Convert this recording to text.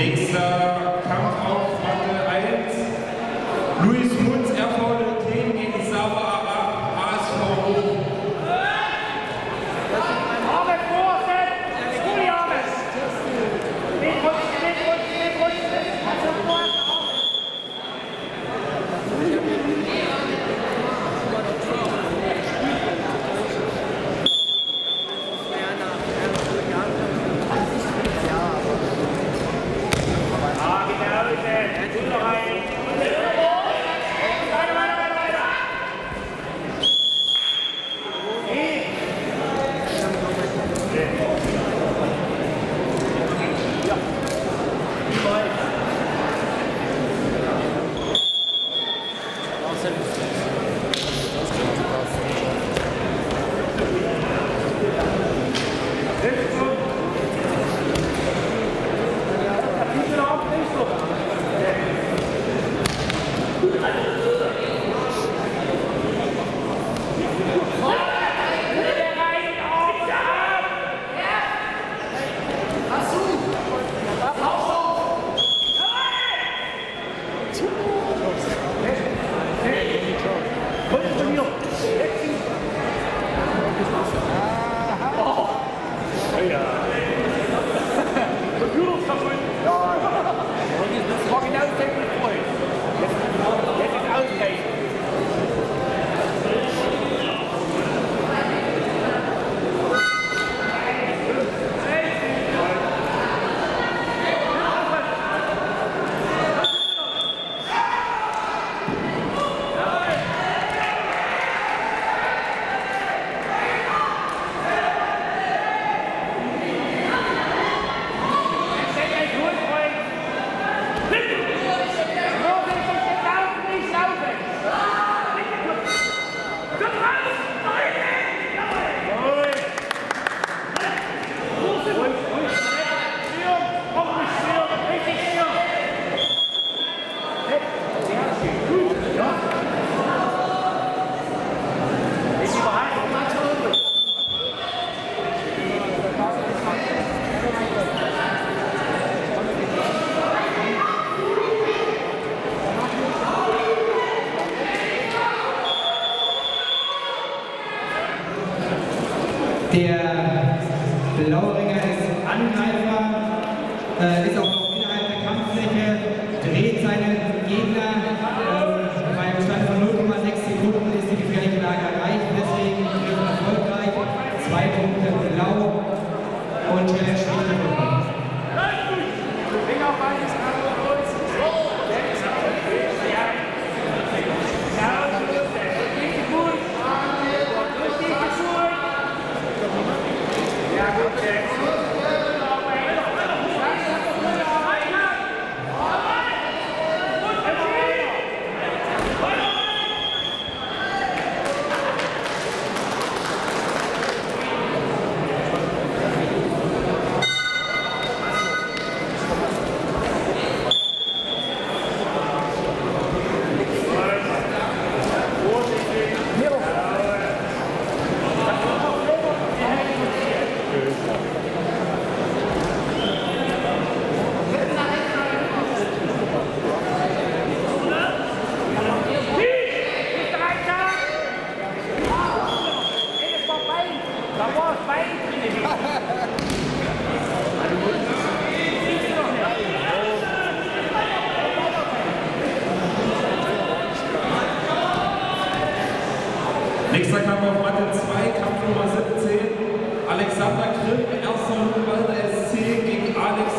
Lisa Der Lauringer ist angreifbar, äh, ist auch Okay. Nächster Kampf auf Matte 2, Kampf Nummer 17. Alexander Grimm, erster Rundball der SC gegen Alex